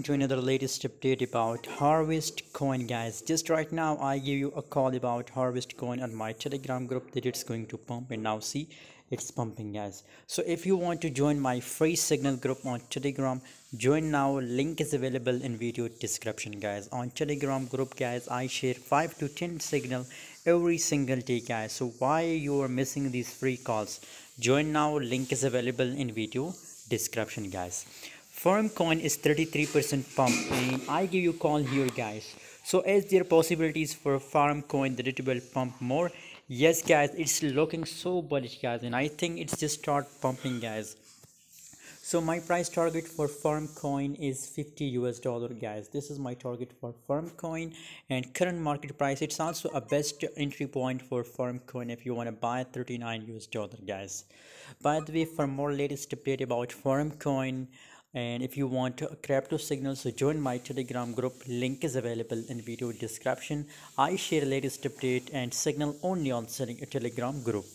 to another latest update about harvest coin guys. Just right now i give you a call about harvest coin on my telegram group that it's going to pump. And now see it's pumping guys. So if you want to join my free signal group on telegram join now. Link is available in video description guys. On telegram group guys i share 5 to 10 signal every single day guys. So why you are missing these free calls? Join now. Link is available in video description guys farm coin is 33% pump and i give you call here guys. So is there possibilities for farm coin that it will pump more? Yes guys it's looking so bullish guys and i think it's just start pumping guys. So my price target for farm coin is 50 us dollar guys. This is my target for farm coin and current market price it's also a best entry point for farm coin if you want to buy 39 us dollar guys. By the way for more latest update about farm coin and if you want crypto signal so join my telegram group. Link is available in video description. I share latest update and signal only on a telegram group